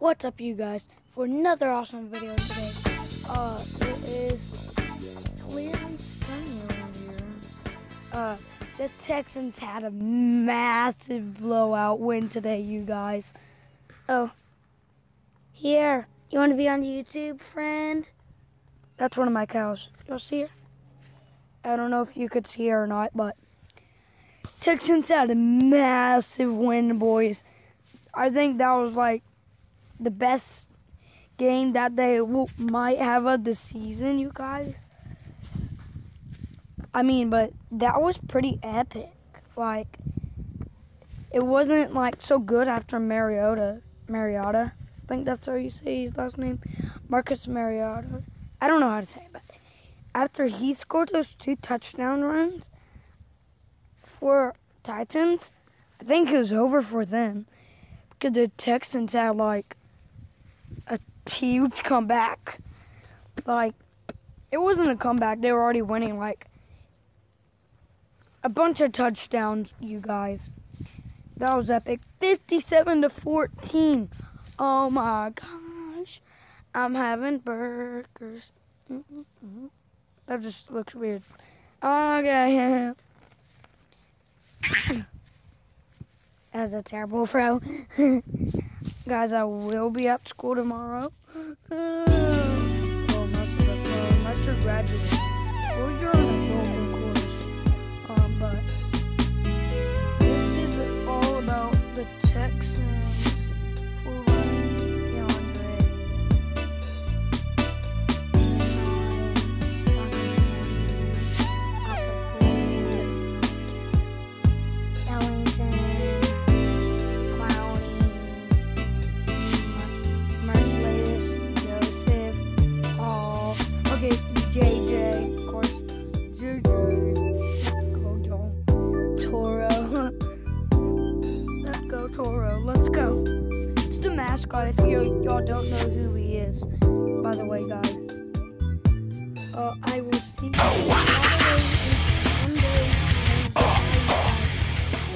What's up, you guys? For another awesome video today. Uh, it is clearly sunny around here. Uh, the Texans had a massive blowout win today, you guys. Oh, here. You want to be on YouTube, friend? That's one of my cows. You'll see her. I don't know if you could see her or not, but Texans had a massive win, boys. I think that was like the best game that they will, might have of the season, you guys. I mean, but that was pretty epic. Like, it wasn't like so good after Mariota. Mariota, I think that's how you say his last name, Marcus Mariota. I don't know how to say it, but after he scored those two touchdown runs for Titans, I think it was over for them because the Texans had like huge comeback. Like, it wasn't a comeback. They were already winning, like, a bunch of touchdowns, you guys. That was epic. 57 to 14. Oh my gosh. I'm having burgers. That just looks weird. Okay. That was a terrible throw. Guys, I will be at school tomorrow. well, you're on a normal course. Um, but this is all about the Texans Toro. Let's go. It's the mascot if you, y'all don't know who he is. By the way, guys. Uh, I will see.